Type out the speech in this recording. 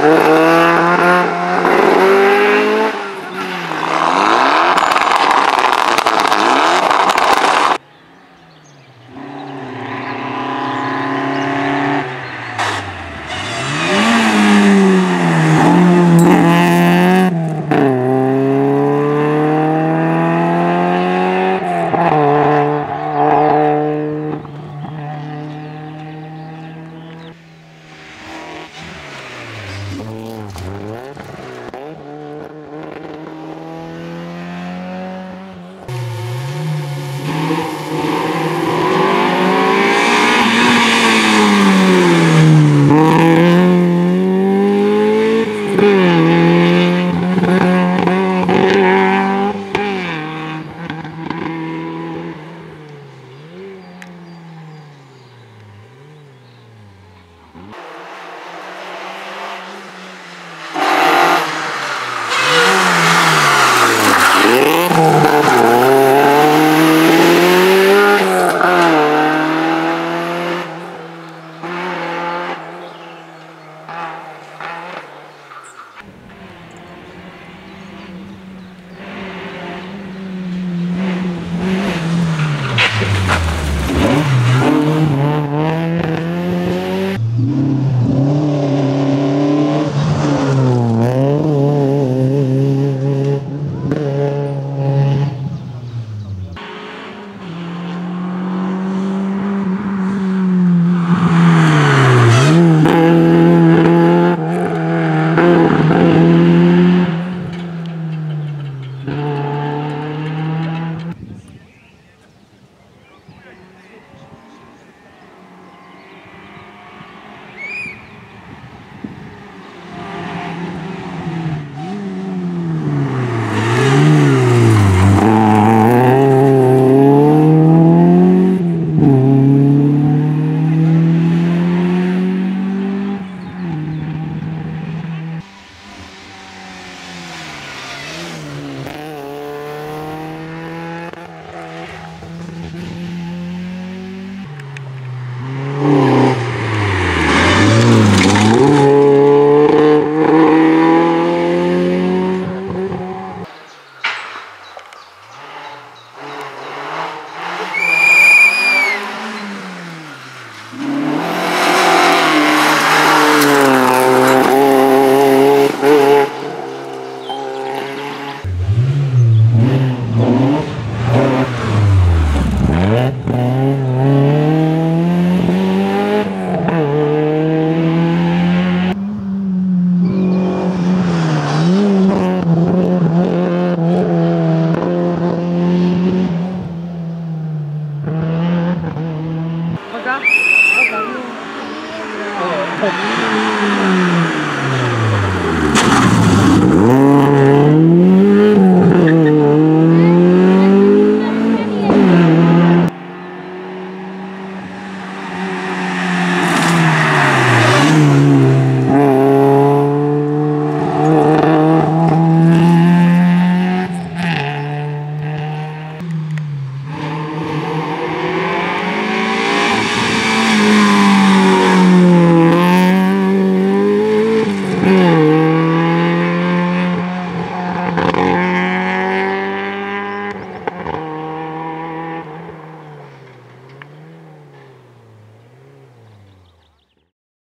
Oh. you.